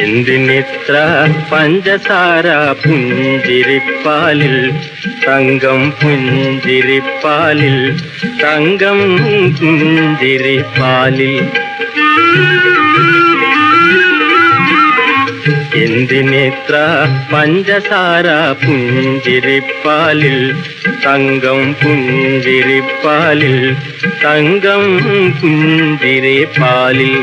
എന്തിനിത്ര പഞ്ചസാര പുഞ്ചിരിപ്പാലിൽ തങ്കം പുഞ്ചിരിപ്പാലിൽ തങ്കം പുഞ്ചിരിപ്പാലിൽ എന്തിനിത്ര പഞ്ചസാര പുഞ്ചിരിപ്പാലിൽ തങ്കം പുഞ്ചിരിപ്പാലിൽ തങ്കം പുഞ്ചിരിപ്പാലിൽ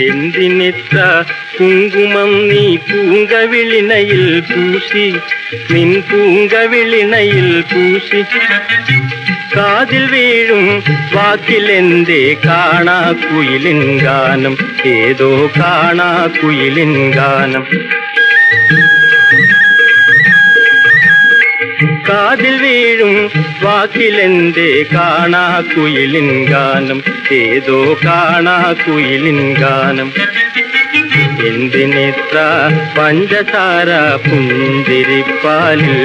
എന്തിനിത്ര കുങ്കുമം നീ പൂങ്കവിളിണയിൽ പൂശി? നിൻ പൂങ്കവിളിണയിൽ പൂശി. കാതിൽ വീഴും വാക്കിലെന്തേ കാണാ കുയിലിൻ ഗാനം? ഏതോ കാണാ കുയിലിൻ ഗാനം? കാതിൽ വീഴും വാക്കിലെന്തേ കാണാ കുയിലിൻ ഗാനം? ഏതോ കാണാ കുയിലിൻ ഗാനം? എന്തിനെത്ര പഞ്ചസാര പുന്തിരിപ്പാലിൽ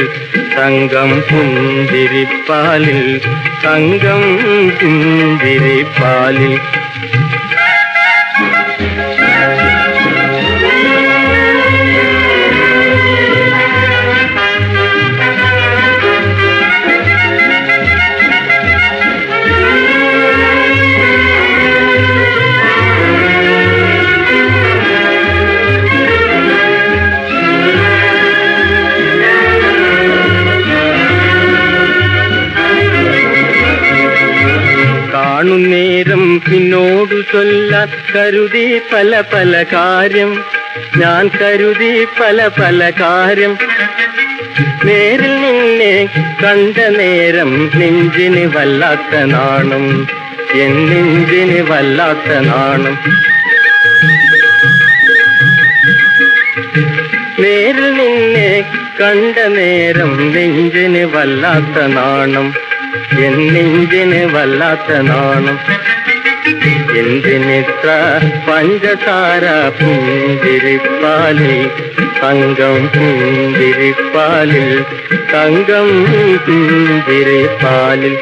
തങ്കം പുന്തിരിപ്പാലിൽ തങ്കം പുഞ്ചിരിപ്പാലിൽ കാണുന്നേരം പിന്നോടു ചൊല്ലാൻ കരുതി പല പല കാര്യം. ഞാൻ കരുതി പല പല കാര്യം. നേരിൽ നിന്നെ കണ്ട നേരം നെഞ്ചിന് വല്ലാത്ത നാണം. എൻ നെഞ്ചിന് വല്ലാത്ത നാണം. നേരിൽ നിന്നെ കണ്ട നേരം നെഞ്ചിന് വല്ലാത്ത നാണം. എൻ നെഞ്ചിന് വല്ലാത്ത നാണം എന്തിനിത്ര പഞ്ചസാര പുഞ്ചിരിപ്പാലിൽ തങ്കം പുഞ്ചിരിപ്പാലിൽ തങ്കം പുഞ്ചിരിപ്പാലിൽ